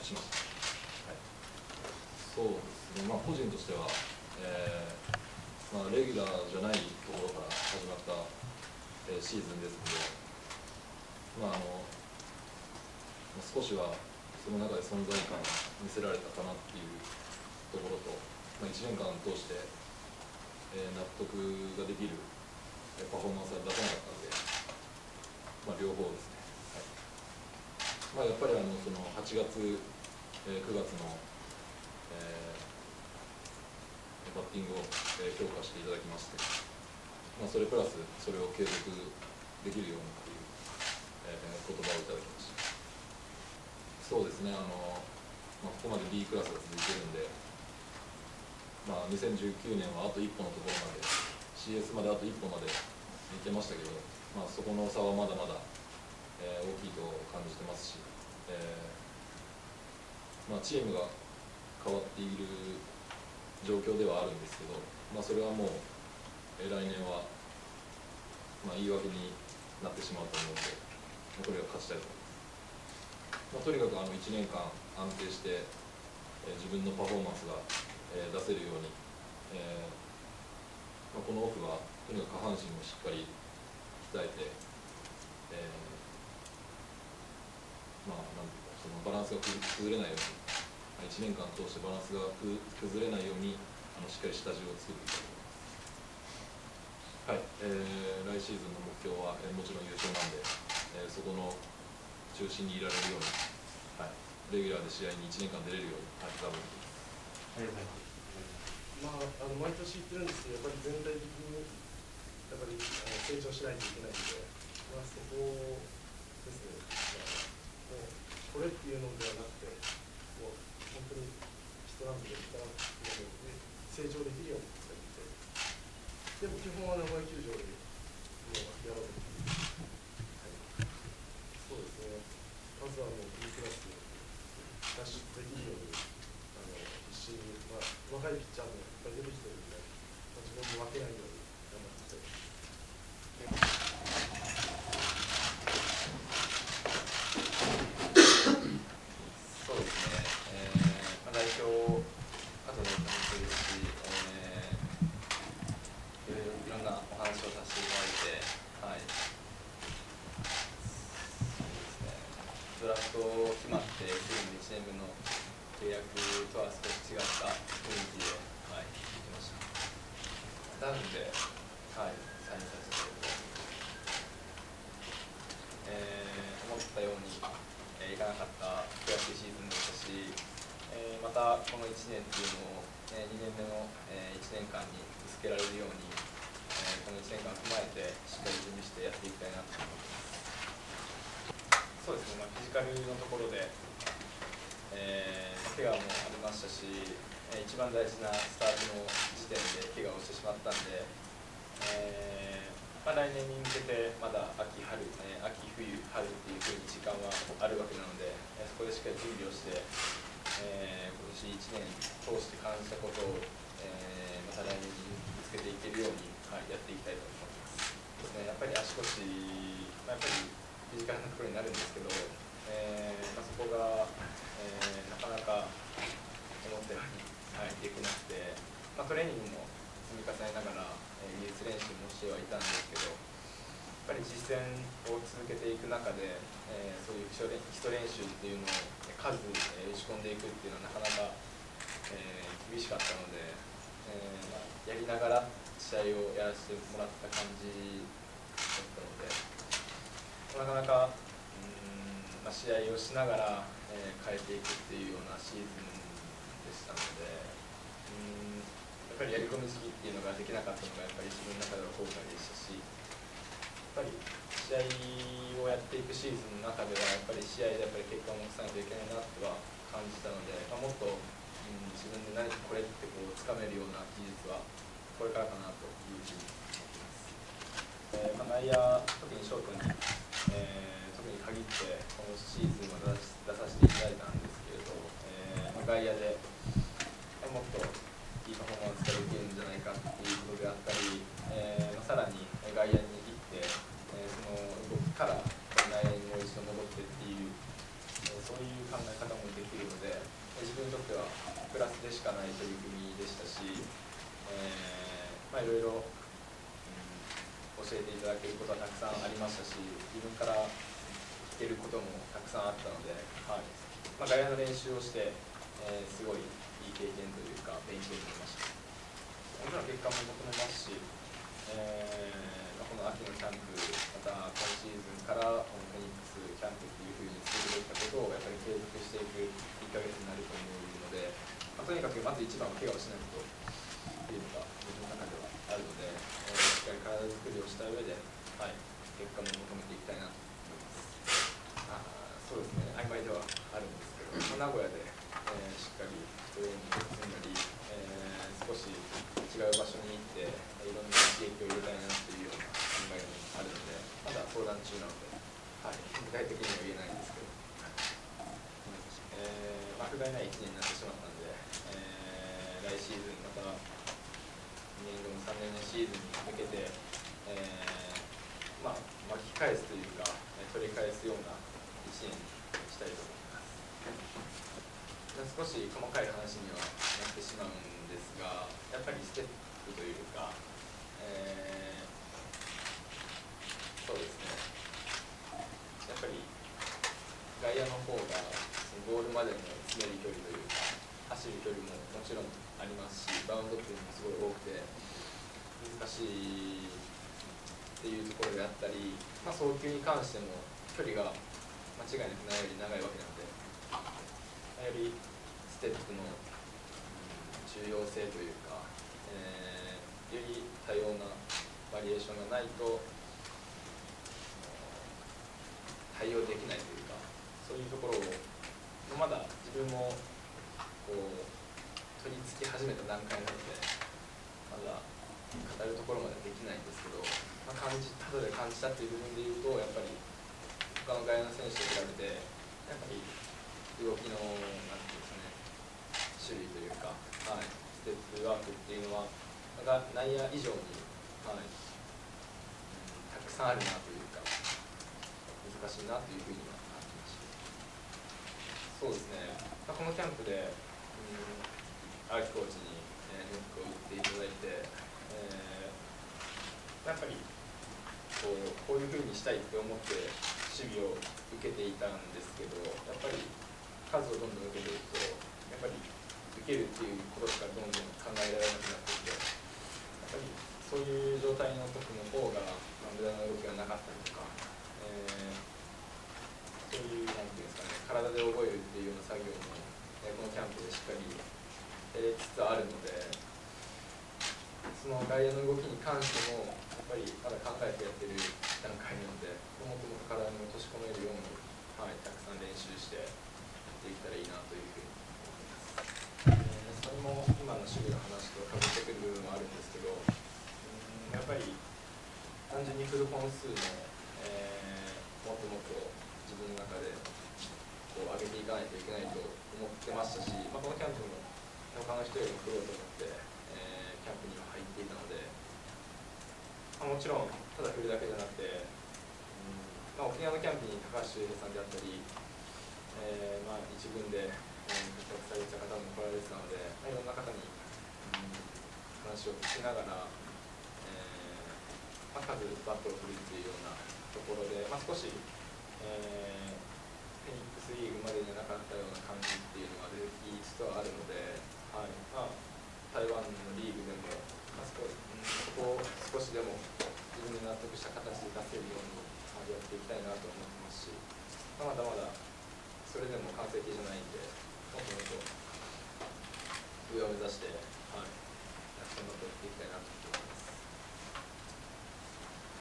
プしました、はい、そうですね、まあ、個人としては、えーまあ、レギュラーじゃないところから始まった、えー、シーズンですので、まあ、あの少しはその中で存在感を見せられたかなっていうところと、まあ、1年間通して、えー、納得ができるパフォーマンスが出せなかったので、まあ、両方ですね。まあ、やっぱりあのその8月、えー、9月の、えー、バッティングを、えー、評価していただきまして、まあ、それプラスそれを継続できるようにという、えー、言葉をいただきました。そうですねあの、まあ、ここまで B クラスが続いているんで、まあ、2019年はあと一歩のところまで CS まであと一歩まで行けましたけど、まあ、そこの差はまだまだえー、大きいと感じてますし、えーまあ、チームが変わっている状況ではあるんですけど、まあ、それはもう、え、来年は、まあ、言い訳になってしまうと思うので、まあ、とにかく勝ちたいと思います。まあ、とにかくあの1年間安定して、え、自分のパフォーマンスが、え、出せるように、えーまあ、このオフはとにかく下半身をしっかり鍛えて、えーまあ、なんていうかそのバランスが崩れないように1年間通してバランスが崩れないようにあのしっかり下地を作っていきたいと思います。はい、えー、来シーズンの目標は、えー、もちろん優勝なんで、えー、そこの中心にいられるように、はい、レギュラーで試合に1年間出れるように、はい、頑張っています。まあ、あの毎年言ってるんですけど、やっぱり全体的にやっぱりあの成長しないといけないので、まあ、そこですね。これっていうのではなくてもう本当に人なんで人なんで成長できるようになってでも基本は名古屋球場でやろうとはい、そうですね。まずはもう B クラス脱出できるようにあの必死に、まあ、若いピッチャーもいっぱい出てきてるんで、まあ、自分も負けないように頑張ってなので、はい、サインさせていただきま、え、思ったように、えー、いかなかった悔しいシーズンでしたし、えー、またこの1年っていうのを、えー、2年目の、えー、1年間に続けられるように、えー、この1年間踏まえてしっかり準備してやっていきたいなと思います。そうですね、まあ、フィジカルのところで、えー、怪我もありましたし、えー、一番大事なスタートの点で怪我をしてしまったんで、えー、まあ、来年に向けてまだ秋春、え秋冬春っていうふうに時間はあるわけなので、えそこでしっかり準備をしてえー、今年1年通して感じたことを、えー、また来年にぶつけていけるように、はい、やっていきたいと思います。ですねやっぱり足腰、まあ、やっぱりフィジカルなところになるんですけど、えーまあ、そこが、えー、なかなか思ったように、はい、できなくて、まあ、トレーニングも積み重ねながら、えー、技術練習もしてはいたんですけどやっぱり実践を続けていく中で、えー、そういう基礎練習っていうのを数、えー、打ち込んでいくっていうのはなかなか、えー、厳しかったので、えー、やりながら試合をやらせてもらった感じだったのでなかなかうん、まあ、試合をしながら、えー、変えていくっていうようなシーズンでしたのでうんぱりやり込みすぎっていうのができなかったのがやっぱり自分の中では後悔でしたしやっぱり試合をやっていくシーズンの中ではやっぱり試合でやっぱり結果を残さないといけないなとは感じたので、まあ、もっと、うん、自分で何かこれってこうつかめるような技術はこれからかなというふうに思ってます。えーまあ、内野特にショートに、えー、特に限ってこのシーズンは出出させていただいたんですけれど、えーまあ、外野で、もっといパフォーマンスができるんじゃないかっていうことであったり、えー、さらに外野に行って、えー、その動きから内野にもう一度戻ってっていう、えー、そういう考え方もできるので、え自分にとってはプラスでしかない取り組みでしたし、えー、まあ、いろいろ、うん、教えていただけることはたくさんありましたし自分から聞けることもたくさんあったので、はい。まあ、外野の練習をして、えー、すごいいい経験というか勉強になりましたもちろん結果も求めますし、えーま、この秋のキャンプまた今シーズンからこのフェニックスキャンプっていうふうに続けてきたことをやっぱり継続していく1ヶ月になると思うので、まあ、とにかくまず一番は怪我をしないことっていうのが自分の中ではあるので、えー、しっかり体作りをした上で、はい、結果も求めていきたいなと思います。あそうですね曖昧ではあるんですけど、ま名古屋で、えー、しっかりトレーニングを積んだり、えー、少し違う場所に行っていろんな刺激を入れたいなというような考えもあるのでまだ相談中なので、はい、具体的には言えないんですけど、えーまあ、不甲斐ない1年になってしまったので、えー、来シーズンまた2年後の3年のシーズンに向けて、えーまあ、巻き返すというか取り返すような1年にしたいと思います。少し細かい話にはなってしまうんですがやっぱりステップというか、えー、そうですね。やっぱり外野の方がゴールまでの詰める距離というか走る距離ももちろんありますしバウンドっていうのもすごい多くて難しいっていうところであったり、まあ、送球に関しても距離が間違いなくないより長いわけなのでよりステップの重要性というか、えー、より多様なバリエーションがないと対応できないというかそういうところをまだ自分もこう取り付き始めた段階なのでまだ語るところまでできないんですけど、まあ、感じただで感じたっていう部分で言うとやっぱり他の外野の選手と比べてやっぱり動きのなん種類というか、はい、ステップワークっていうのはが内野以上に、はい、たくさんあるなというか難しいなというふうには感じました。そうですね、このキャンプで、うん、荒木コーチに、えー、ノックを打っていただいて、えー、やっぱりこうこういうふうにしたいって思って守備を受けていたんですけどやっぱり数をどんどん受けていくとやっぱりけるっていうことしかどんどん考えられなくなってきてやっぱりそういう状態の時の方が、ま、無駄な動きがなかったりとか、えー、そういうなんていうんですかね体で覚えるっていうような作業も、えー、このキャンプでしっかりやりつつあるのでその外野の動きに関してもやっぱりまだ考えてやってる段階なのでもっともっと体に落とし込めるように、はい、たくさん練習してできたらいいなというふうに。も今の守備の話とかぶってくる部分もあるんですけど、うんやっぱり単純に振る本数も、えー、もっともっと自分の中でこう上げていかないといけないと思ってましたし、まあ、このキャンプも他の人よりも振ろうと思って、えー、キャンプには入っていたので、まあ、もちろんただ振るだけじゃなくてまあ、沖縄のキャンプに高橋周平さんであったり、えーまあ、一軍で、活躍された方も来られてたので、ま、いろんな方に、うん、話を聞きながら、えーまあ、数バットを振るっていうようなところで、ま、少し、えー、フェニックスリーグまでにはなかったような感じっていうのが出てきつつはあるので、はいま、台湾のリーグでも、まあ、そこそこを少しでも自分で納得した形で出せるようにやっていきたいなと思ってますし、まだまだそれでも完成形じゃないんで、上を目指して、はい、たくさん頑張っていきたいなと思います。